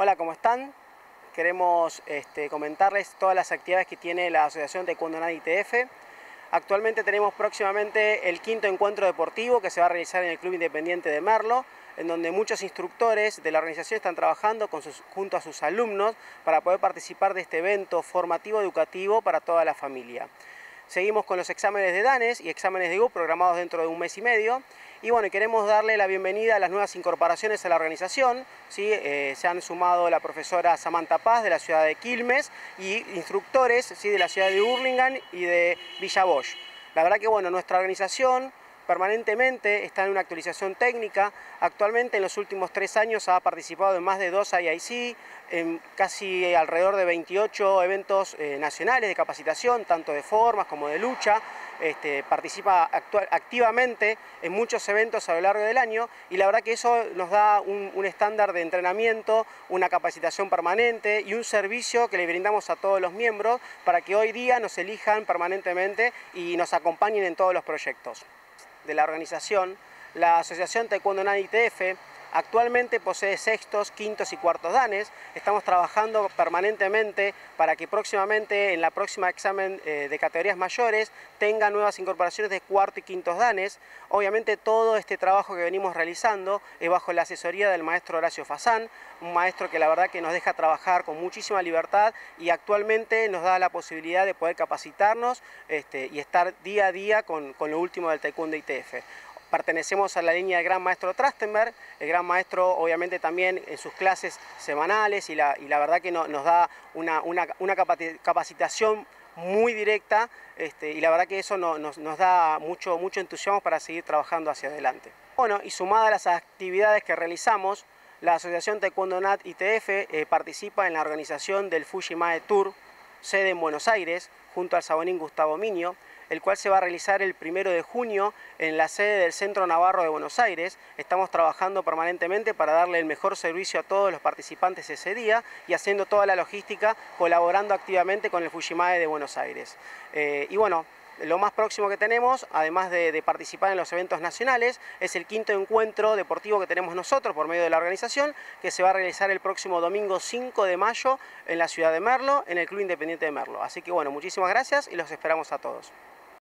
Hola, ¿cómo están? Queremos este, comentarles todas las actividades que tiene la Asociación Taekwondo Nad ITF. Actualmente tenemos próximamente el quinto encuentro deportivo que se va a realizar en el Club Independiente de Merlo, en donde muchos instructores de la organización están trabajando junto a sus alumnos para poder participar de este evento formativo educativo para toda la familia. Seguimos con los exámenes de DANES y exámenes de U programados dentro de un mes y medio. Y bueno, queremos darle la bienvenida a las nuevas incorporaciones a la organización. ¿sí? Eh, se han sumado la profesora Samantha Paz de la ciudad de Quilmes y instructores ¿sí? de la ciudad de Hurlingham y de Villa Bosch. La verdad que bueno, nuestra organización permanentemente está en una actualización técnica. Actualmente en los últimos tres años ha participado en más de dos IIC, en casi alrededor de 28 eventos eh, nacionales de capacitación, tanto de formas como de lucha. Este, participa activamente en muchos eventos a lo largo del año y la verdad que eso nos da un, un estándar de entrenamiento, una capacitación permanente y un servicio que le brindamos a todos los miembros para que hoy día nos elijan permanentemente y nos acompañen en todos los proyectos de la organización, la Asociación Taekwondo Nan ITF Actualmente posee sextos, quintos y cuartos danes. Estamos trabajando permanentemente para que próximamente, en la próxima examen eh, de categorías mayores, tenga nuevas incorporaciones de cuarto y quintos danes. Obviamente todo este trabajo que venimos realizando es bajo la asesoría del maestro Horacio Fazán, un maestro que la verdad que nos deja trabajar con muchísima libertad y actualmente nos da la posibilidad de poder capacitarnos este, y estar día a día con, con lo último del Taekwondo ITF pertenecemos a la línea del Gran Maestro Trastenberg, el Gran Maestro obviamente también en sus clases semanales y la, verdad que nos da una, capacitación muy directa este, y la verdad que eso nos, da mucho, mucho entusiasmo para seguir trabajando hacia adelante. Bueno, y sumada a las actividades que realizamos, la Asociación Taekwondo Nat ITF eh, participa en la organización del Fujimae Tour, sede en Buenos Aires, junto al Sabonín Gustavo Minio, el cual se va a realizar el primero de junio en la sede del Centro Navarro de Buenos Aires. Estamos trabajando permanentemente para darle el mejor servicio a todos los participantes ese día y haciendo toda la logística, colaborando activamente con el Fujimae de Buenos Aires. Eh, y bueno, lo más próximo que tenemos, además de, participar en los eventos nacionales, es el quinto encuentro deportivo que tenemos nosotros por medio de la organización, que se va a realizar el próximo domingo 5 de mayo en la ciudad de Merlo, en el Club Independiente de Merlo. Así que bueno, muchísimas gracias y los esperamos a todos.